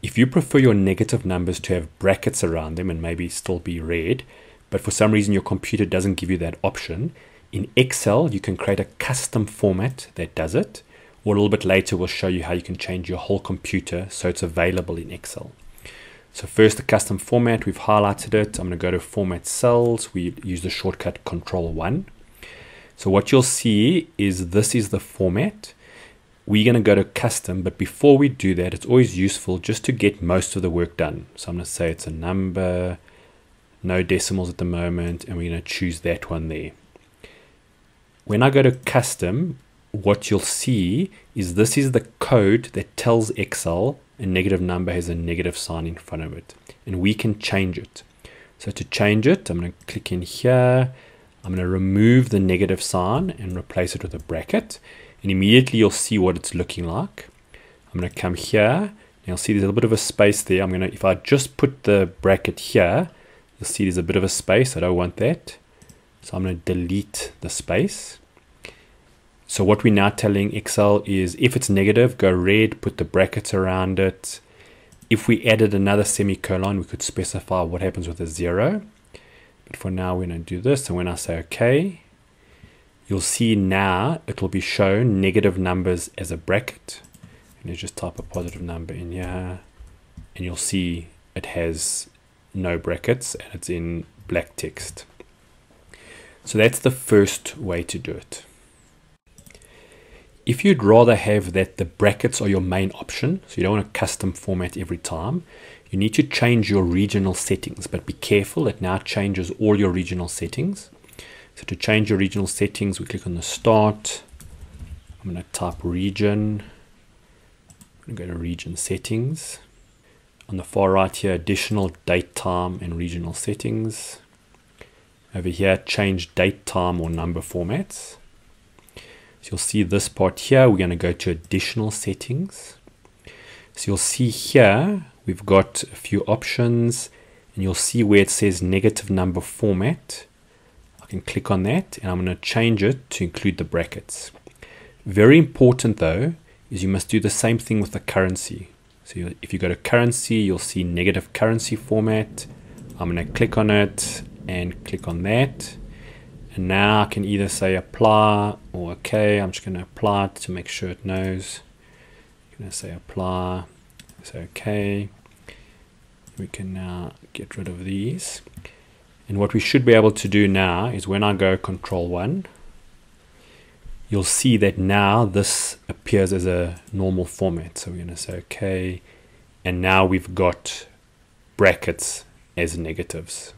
If you prefer your negative numbers to have brackets around them and maybe still be red, but for some reason your computer doesn't give you that option, in Excel you can create a custom format that does it, or a little bit later we'll show you how you can change your whole computer so it's available in Excel. So first the custom format, we've highlighted it. I'm going to go to format cells. We use the shortcut control 1. So what you'll see is this is the format we're going to go to custom, but before we do that, it's always useful just to get most of the work done. So I'm going to say it's a number, no decimals at the moment, and we're going to choose that one there. When I go to custom, what you'll see is this is the code that tells Excel a negative number has a negative sign in front of it, and we can change it. So to change it, I'm going to click in here. I'm going to remove the negative sign and replace it with a bracket and immediately you'll see what it's looking like. I'm going to come here you'll see there's a little bit of a space there. I'm going to, if I just put the bracket here, you'll see there's a bit of a space. I don't want that. So I'm going to delete the space. So what we're now telling Excel is if it's negative, go red, put the brackets around it. If we added another semicolon, we could specify what happens with a zero. But for now, we're going to do this. And when I say OK, you'll see now it will be shown negative numbers as a bracket. And you just type a positive number in here and you'll see it has no brackets and it's in black text. So that's the first way to do it. If you'd rather have that the brackets are your main option, so you don't want a custom format every time, you need to change your regional settings, but be careful, it now changes all your regional settings. So to change your regional settings, we click on the start. I'm going to type region. I'm going to go to region settings. On the far right here, additional date, time, and regional settings. Over here, change date, time, or number formats. So you'll see this part here, we're going to go to additional settings. So you'll see here, we've got a few options, and you'll see where it says negative number format can click on that and I'm going to change it to include the brackets. Very important though is you must do the same thing with the currency. So if you go to currency, you'll see negative currency format. I'm going to click on it and click on that. And now I can either say apply or okay. I'm just going to apply it to make sure it knows. I'm going to say apply. Say okay. We can now get rid of these. And what we should be able to do now is when I go control 1, you'll see that now this appears as a normal format. So we're going to say OK. And now we've got brackets as negatives.